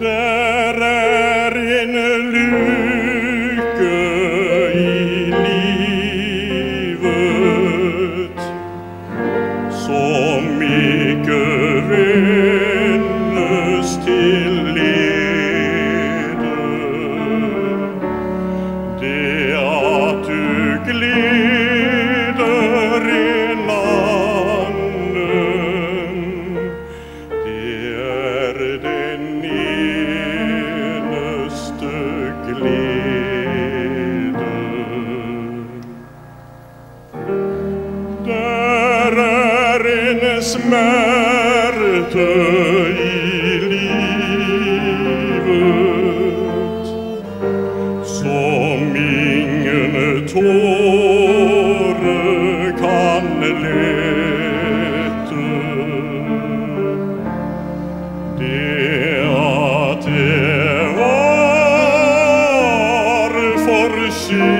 dere smerte i livet som ingen tåre kan lete det at det var for sent